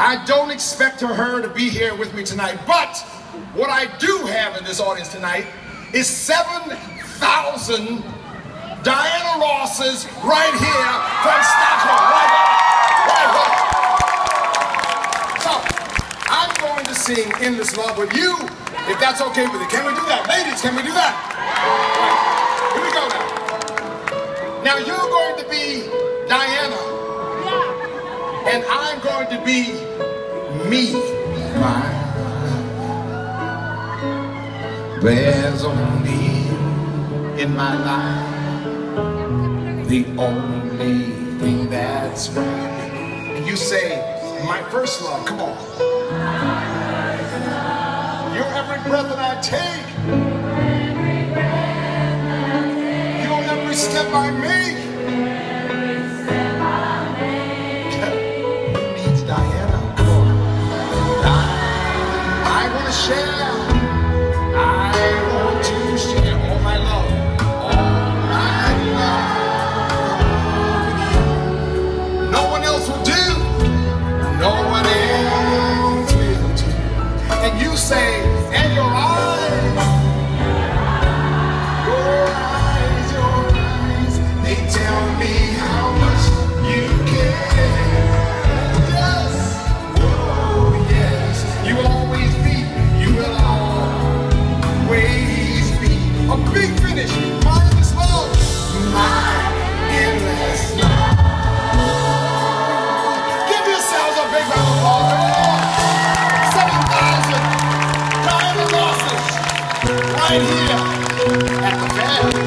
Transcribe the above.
I don't expect her to be here with me tonight, but what I do have in this audience tonight is 7,000 Diana Rosses right here from Stockholm. Right. Right. So, I'm going to sing Endless Love with you, if that's okay with you. Can we do that? Ladies, can we do that? Right. Here we go now. Now, you're going to be Diana, I'm going to be me. my There's only in my life the only thing that's right. You say, my first love, come on. You're every breath that I take. You're every step I make. you say and you're eyes. right here at the fair.